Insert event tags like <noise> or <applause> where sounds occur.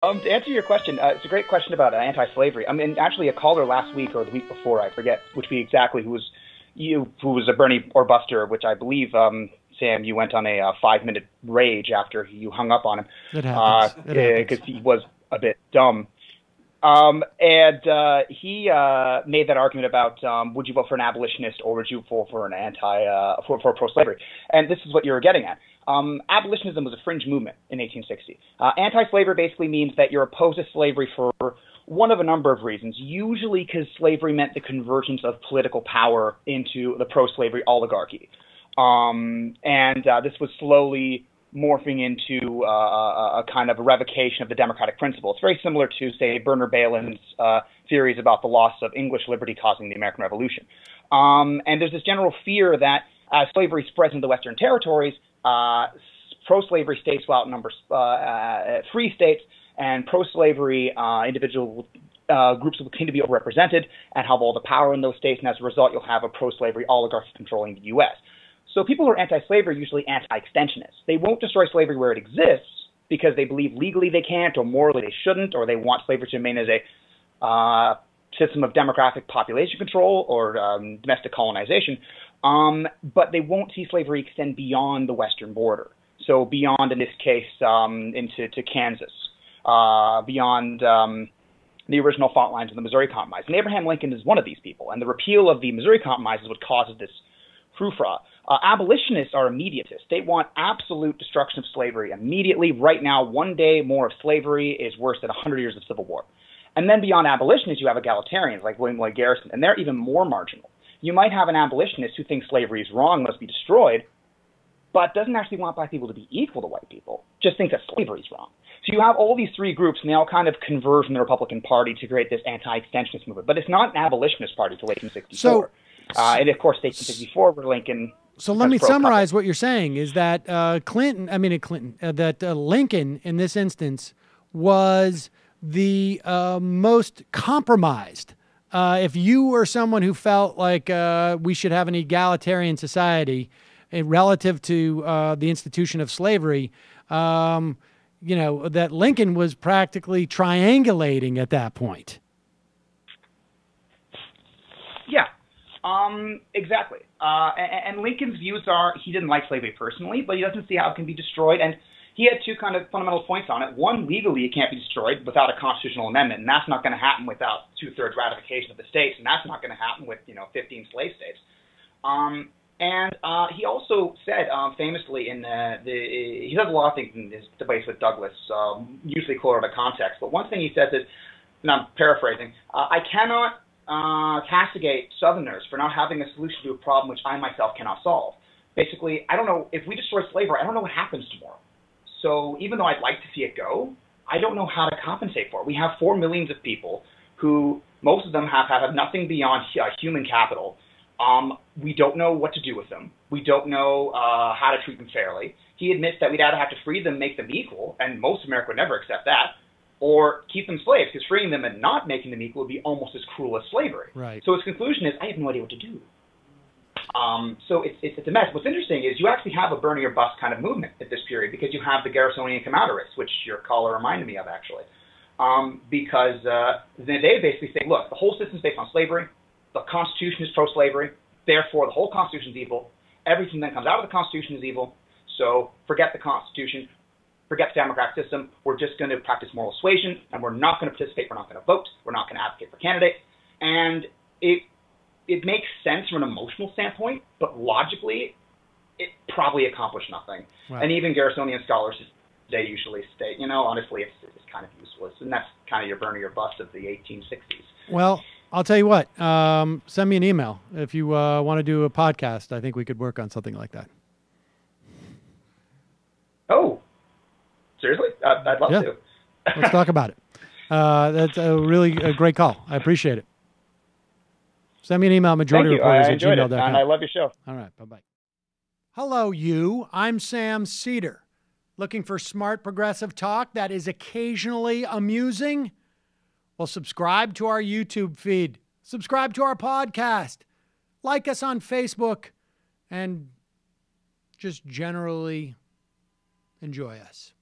Um, to answer your question, uh, it's a great question about uh, anti-slavery. I mean, actually, a caller last week or the week before, I forget which be exactly, who was you, who was a Bernie or Buster, which I believe, um, Sam, you went on a uh, five-minute rage after you hung up on him because uh, he was a bit dumb. Um, and uh, he uh, made that argument about um, would you vote for an abolitionist or would you vote for an anti uh, for, for pro-slavery? And this is what you were getting at. Um, abolitionism was a fringe movement in 1860. Uh, anti-slavery basically means that you're opposed to slavery for one of a number of reasons. Usually because slavery meant the convergence of political power into the pro-slavery oligarchy, um, and uh, this was slowly morphing into uh, a, kind of a revocation of the democratic principle. It's very similar to, say, Bernard Bailyn's uh, theories about the loss of English liberty causing the American Revolution. Um, and there's this general fear that as slavery spreads into the Western territories, uh, pro-slavery states will outnumber uh, uh, free states, and pro-slavery uh, individual groups will continue to be overrepresented and have all the power in those states, and as a result, you'll have a pro-slavery oligarchy controlling the U.S. So people who are anti-slavery are usually anti-extensionists. They won't destroy slavery where it exists because they believe legally they can't, or morally they shouldn't, or they want slavery to remain as a uh, system of demographic population control or um, domestic colonization. Um, but they won't see slavery extend beyond the western border. So beyond, in this case, um, into to Kansas, uh, beyond um, the original fault lines of the Missouri Compromise. And Abraham Lincoln is one of these people. And the repeal of the Missouri Compromise is what causes this frou-frou. Uh, abolitionists are immediatists. They want absolute destruction of slavery immediately. Right now, one day more of slavery is worse than 100 years of civil war. And then beyond abolitionists, you have egalitarians like William Lloyd Garrison, and they're even more marginal. You might have an abolitionist who thinks slavery is wrong, must be destroyed, but doesn't actually want black people to be equal to white people, just thinks that slavery is wrong. So you have all these three groups, and they all kind of converge in the Republican Party to create this anti-extensionist movement. But it's not an abolitionist party till 1864. So, uh, and of course, 1864, where Lincoln so let me summarize what you're saying is that uh, Clinton, I mean uh, Clinton, uh, that uh, Lincoln in this instance was the uh, most compromised. Uh, if you were someone who felt like we should have an egalitarian society relative to the institution of slavery, um, you know that Lincoln was practically triangulating at that point. Yeah, um, exactly. Uh, and, and Lincoln's views are he didn't like slavery personally, but he doesn't see how it can be destroyed. And he had two kind of fundamental points on it. One, legally, it can't be destroyed without a constitutional amendment, and that's not going to happen without two-thirds ratification of the states, and that's not going to happen with you know 15 slave states. Um, and uh, he also said uh, famously in the, the he does a lot of things in his debates with Douglas, um, usually quoted out of context. But one thing he says is, and I'm paraphrasing, uh, I cannot uh, castigate Southerners for not having a solution to a problem which I myself cannot solve. Basically, I don't know if we destroy slavery, I don't know what happens tomorrow. So even though I'd like to see it go, I don't know how to compensate for it. We have four millions of people who most of them have, have nothing beyond uh, human capital. Um, we don't know what to do with them. We don't know uh, how to treat them fairly. He admits that we'd either have to free them, make them equal, and most America would never accept that, or keep them slaves, because freeing them and not making them equal would be almost as cruel as slavery. Right. So his conclusion is, I have no idea what to do. Um, so it's, it's, it's a mess. What's interesting is you actually have a Bernie or bust kind of movement at this period because you have the Garrisonian commodorists, which your caller reminded me of actually. Um, because uh, they basically say, look, the whole system is based on slavery. The Constitution is pro-slavery. Therefore, the whole Constitution is evil. Everything that comes out of the Constitution is evil. So forget the Constitution forget the democratic system. We're just going to practice moral suasion, and we're not going to participate. We're not going to vote. We're not going to advocate for candidates. And it it makes sense from an emotional standpoint, but logically, it probably accomplished nothing. Right. And even Garrisonian scholars they usually state, you know, honestly, it's, it's kind of useless. And that's kind of your Bernie or bust of the 1860s. Well, I'll tell you what. Um, send me an email if you uh, want to do a podcast. I think we could work on something like that. I'd, love yeah. to. <laughs> Let's talk about it. Uh, that's a really a great call. I appreciate it. Send me an email, majority reporters at gmail.com. And I love your show. All right. Bye bye. Hello, you. I'm Sam Seder. Looking for smart progressive talk that is occasionally amusing? Well, subscribe to our YouTube feed, subscribe to our podcast, like us on Facebook, and just generally enjoy us.